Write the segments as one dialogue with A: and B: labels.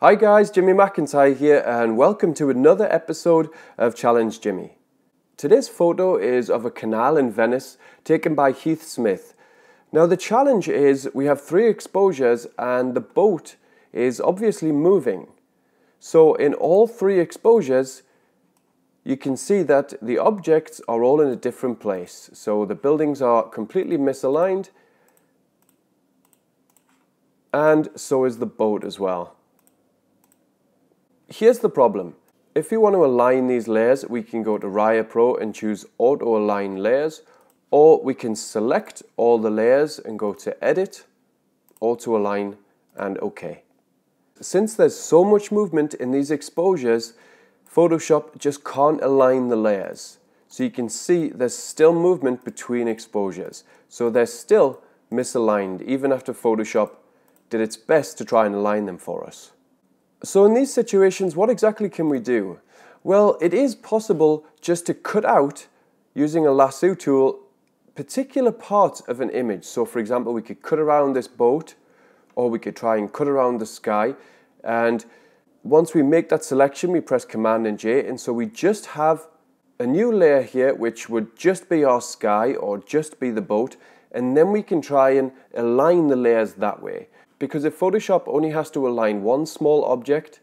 A: Hi guys, Jimmy McIntyre here and welcome to another episode of Challenge Jimmy. Today's photo is of a canal in Venice taken by Heath Smith. Now the challenge is we have three exposures and the boat is obviously moving. So in all three exposures you can see that the objects are all in a different place. So the buildings are completely misaligned and so is the boat as well. Here's the problem. If we want to align these layers, we can go to Raya Pro and choose Auto Align Layers, or we can select all the layers and go to Edit, Auto Align, and OK. Since there's so much movement in these exposures, Photoshop just can't align the layers. So you can see there's still movement between exposures. So they're still misaligned even after Photoshop did its best to try and align them for us. So in these situations, what exactly can we do? Well, it is possible just to cut out, using a lasso tool, particular parts of an image. So for example, we could cut around this boat, or we could try and cut around the sky. And once we make that selection, we press Command and J, and so we just have a new layer here, which would just be our sky, or just be the boat, and then we can try and align the layers that way. Because if Photoshop only has to align one small object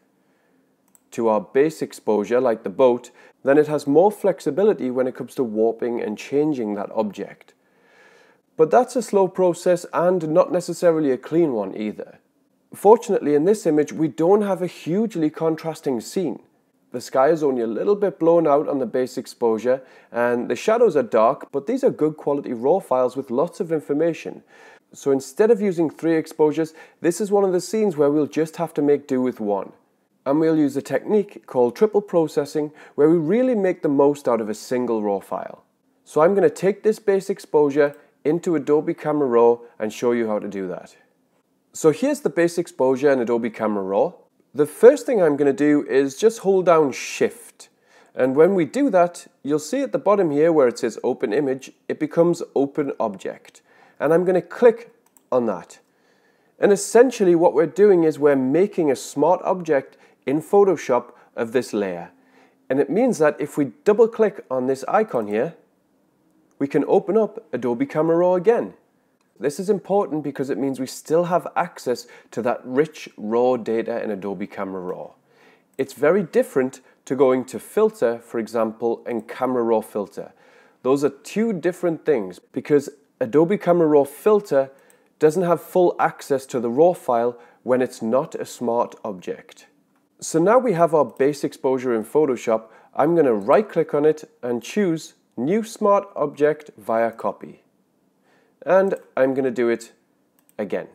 A: to our base exposure, like the boat, then it has more flexibility when it comes to warping and changing that object. But that's a slow process and not necessarily a clean one either. Fortunately, in this image, we don't have a hugely contrasting scene. The sky is only a little bit blown out on the base exposure and the shadows are dark, but these are good quality raw files with lots of information. So instead of using three exposures, this is one of the scenes where we'll just have to make do with one. And we'll use a technique called triple processing where we really make the most out of a single raw file. So I'm going to take this base exposure into Adobe Camera Raw and show you how to do that. So here's the base exposure in Adobe Camera Raw. The first thing I'm going to do is just hold down Shift. And when we do that, you'll see at the bottom here where it says Open Image, it becomes Open Object and I'm going to click on that. And essentially what we're doing is we're making a smart object in Photoshop of this layer. And it means that if we double click on this icon here, we can open up Adobe Camera Raw again. This is important because it means we still have access to that rich raw data in Adobe Camera Raw. It's very different to going to Filter, for example, and Camera Raw Filter. Those are two different things because Adobe Camera Raw Filter doesn't have full access to the RAW file when it's not a smart object. So now we have our base exposure in Photoshop, I'm going to right click on it and choose New Smart Object via Copy. And I'm going to do it again.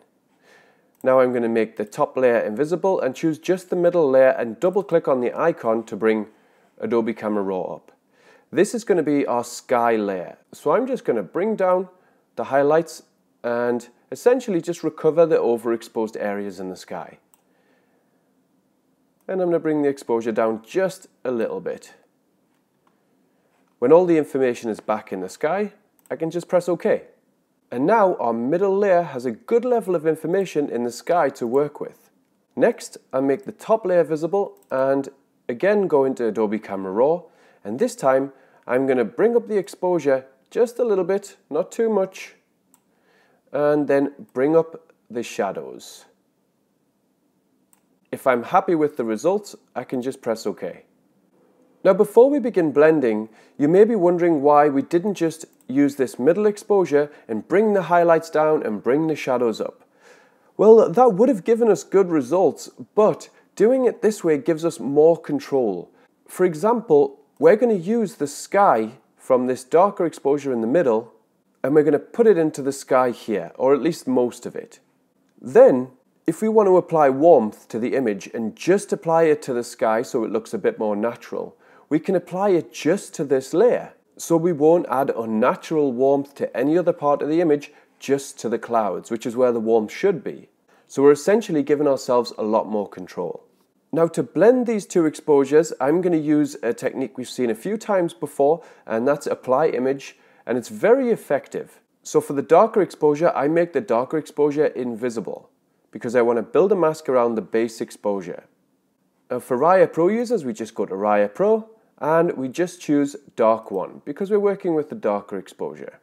A: Now I'm going to make the top layer invisible and choose just the middle layer and double click on the icon to bring Adobe Camera Raw up. This is going to be our sky layer. So I'm just going to bring down the highlights and essentially just recover the overexposed areas in the sky. And I'm going to bring the exposure down just a little bit. When all the information is back in the sky, I can just press OK. And now our middle layer has a good level of information in the sky to work with. Next, I make the top layer visible and again go into Adobe Camera Raw. And this time, I'm going to bring up the exposure just a little bit, not too much, and then bring up the shadows. If I'm happy with the results, I can just press OK. Now before we begin blending, you may be wondering why we didn't just use this middle exposure and bring the highlights down and bring the shadows up. Well, that would have given us good results, but doing it this way gives us more control. For example, we're going to use the sky from this darker exposure in the middle and we're going to put it into the sky here, or at least most of it. Then, if we want to apply warmth to the image and just apply it to the sky so it looks a bit more natural, we can apply it just to this layer. So we won't add unnatural warmth to any other part of the image, just to the clouds, which is where the warmth should be. So we're essentially giving ourselves a lot more control. Now to blend these two exposures, I'm going to use a technique we've seen a few times before, and that's apply image, and it's very effective. So for the darker exposure, I make the darker exposure invisible because I want to build a mask around the base exposure. Now for Raya Pro users, we just go to Raya Pro and we just choose dark one because we're working with the darker exposure.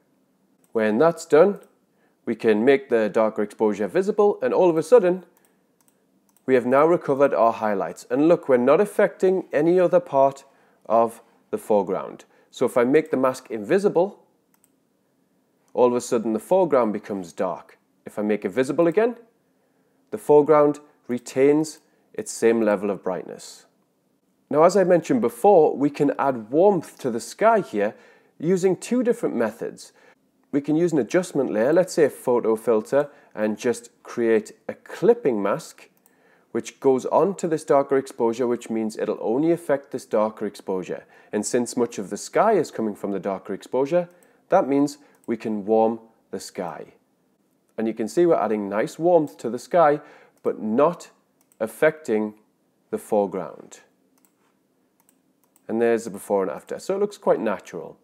A: When that's done, we can make the darker exposure visible and all of a sudden, we have now recovered our highlights. And look, we're not affecting any other part of the foreground. So if I make the mask invisible, all of a sudden the foreground becomes dark. If I make it visible again, the foreground retains its same level of brightness. Now, as I mentioned before, we can add warmth to the sky here using two different methods. We can use an adjustment layer, let's say a photo filter, and just create a clipping mask which goes on to this darker exposure, which means it'll only affect this darker exposure. And since much of the sky is coming from the darker exposure, that means we can warm the sky. And you can see we're adding nice warmth to the sky, but not affecting the foreground. And there's the before and after. So it looks quite natural.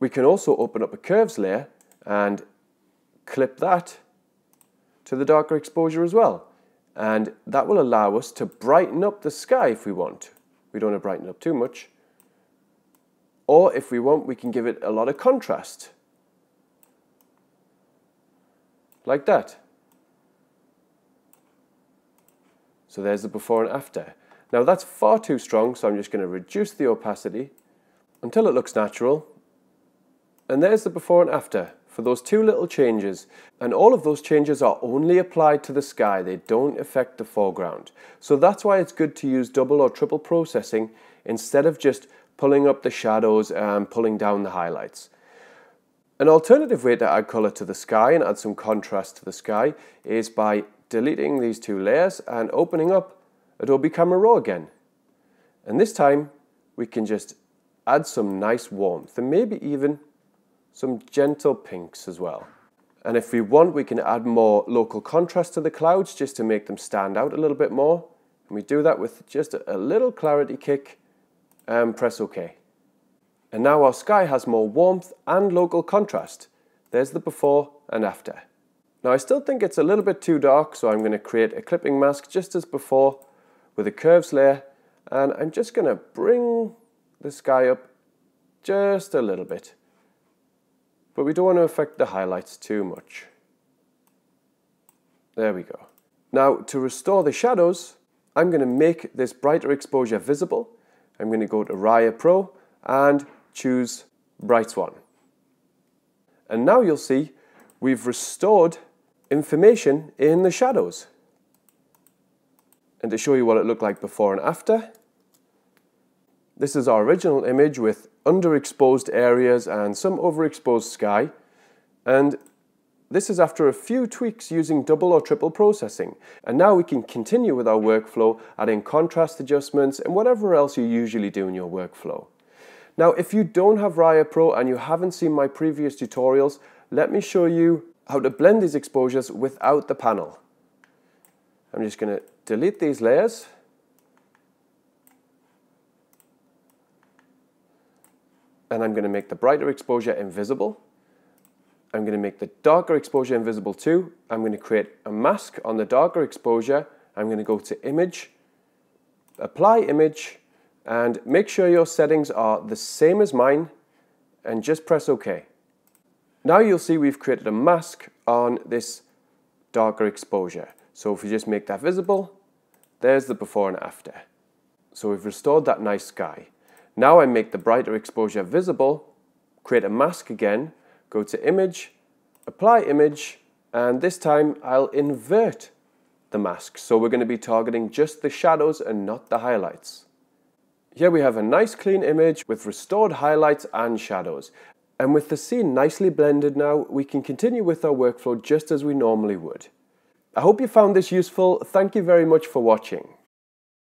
A: We can also open up a curves layer and clip that to the darker exposure as well. And that will allow us to brighten up the sky if we want. We don't want to brighten up too much. Or if we want, we can give it a lot of contrast. Like that. So there's the before and after. Now that's far too strong, so I'm just going to reduce the opacity until it looks natural. And there's the before and after for those two little changes. And all of those changes are only applied to the sky, they don't affect the foreground. So that's why it's good to use double or triple processing instead of just pulling up the shadows and pulling down the highlights. An alternative way to add colour to the sky and add some contrast to the sky is by deleting these two layers and opening up Adobe Camera Raw again. And this time we can just add some nice warmth and maybe even some gentle pinks as well. And if we want, we can add more local contrast to the clouds just to make them stand out a little bit more. And we do that with just a little clarity kick and press OK. And now our sky has more warmth and local contrast. There's the before and after. Now I still think it's a little bit too dark, so I'm going to create a clipping mask just as before with a curves layer. And I'm just going to bring the sky up just a little bit. But we don't want to affect the highlights too much. There we go. Now to restore the shadows, I'm going to make this brighter exposure visible. I'm going to go to Raya Pro and choose Bright One. And now you'll see we've restored information in the shadows. And to show you what it looked like before and after, this is our original image with underexposed areas and some overexposed sky. And this is after a few tweaks using double or triple processing. And now we can continue with our workflow, adding contrast adjustments and whatever else you usually do in your workflow. Now, if you don't have Raya Pro and you haven't seen my previous tutorials, let me show you how to blend these exposures without the panel. I'm just going to delete these layers. And I'm going to make the brighter exposure invisible. I'm going to make the darker exposure invisible too. I'm going to create a mask on the darker exposure. I'm going to go to image, apply image, and make sure your settings are the same as mine and just press OK. Now you'll see we've created a mask on this darker exposure. So if we just make that visible, there's the before and after. So we've restored that nice sky. Now I make the brighter exposure visible, create a mask again, go to image, apply image, and this time I'll invert the mask. So we're going to be targeting just the shadows and not the highlights. Here we have a nice clean image with restored highlights and shadows. And with the scene nicely blended now, we can continue with our workflow just as we normally would. I hope you found this useful. Thank you very much for watching.